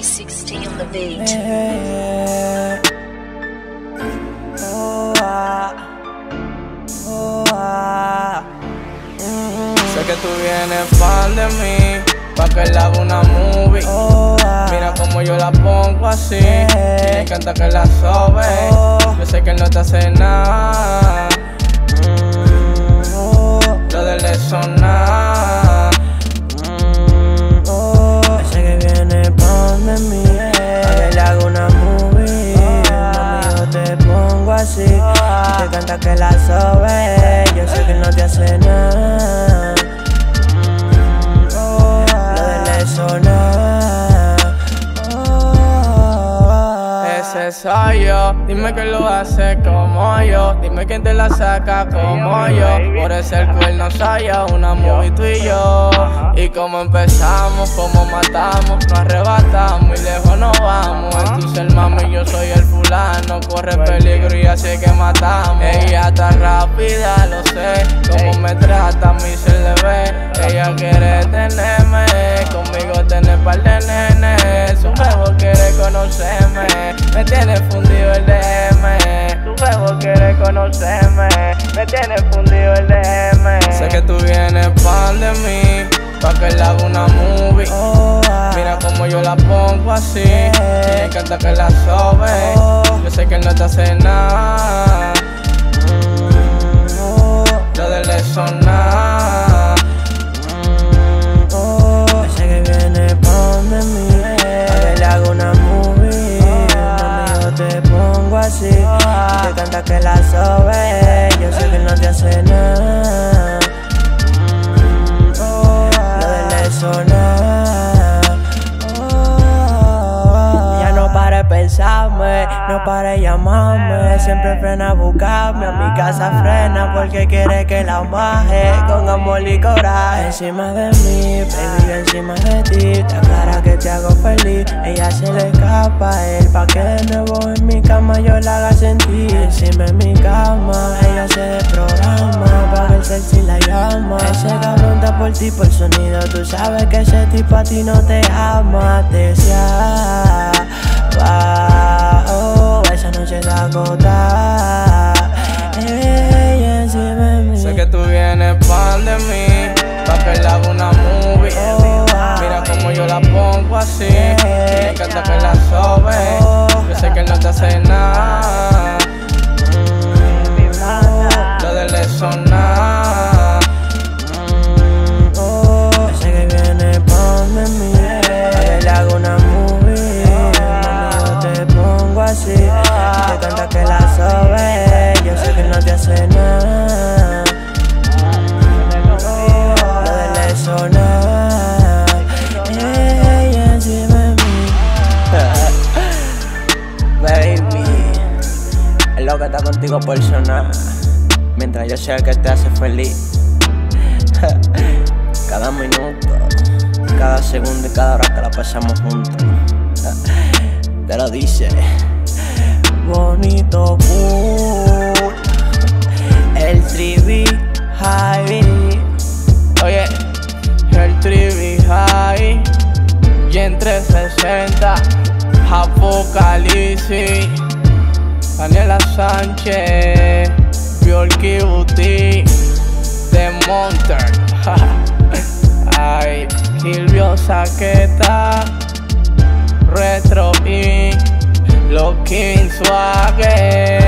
360 on the beat. Sé que tú vienes fan de mí, pa' que le haga una movie. Mira como yo la pongo así, me encanta que la sobe. Yo sé que no te hace nada, Mm, oh, lo de él es sonar. Así, te canta que la sobe. Yo sé que no te hace nada. Lo Ese soy yo, dime que lo hace como yo. Dime quién te la saca como yo. Por ese el cuerno soy yo, una movie tú y yo. Y como empezamos, como matamos, nos arrebatamos está rápida, lo sé. Como me trata, a mí se le ve. Ella quiere tenerme, conmigo tener par de nenes. Su huevo quiere conocerme, me tiene fundido el DM. Su huevo quiere conocerme, me tiene fundido el DM. Sé que tú vienes pan de mí, pa' que le haga una movie. oh, ah. Mira como yo la pongo así, me encanta que la sobe. Yo sé que él no te hace nada, sobe. Yo sé que no te hace nada. No para de llamarme. Siempre frena a buscarme, a mi casa frena porque quiere que la baje con amor y coraje. Encima de mí, baby, encima de ti. Está clara que te hago feliz. Ella se le escapa él pa' que de nuevo en mi cama yo la haga sentir. Encima de mi cama, ella se desprograma pa' ver si la llama. Ese cabrón está por ti, por sonido. Tú sabes que ese tipo a ti no te ama, te esa noche está agotada. Ella encima de mí. Sé que tú vienes pan de mí, pa' que una movie. Mira como yo la pongo así, me encanta que la sobe. Yo sé que no te hace nada, hace nada. Sonar. Ella. Baby, es lo que está contigo por. Mientras yo sea el que te hace feliz. cada minuto, cada segundo y cada hora que la pasamos juntos. Te lo dice. Bonito cool. 360, Apocalipsis, Daniela Sánchez, Bjorky Buti, The Monter, ay, Silvio Saqueta, Retro y Looking Swagger,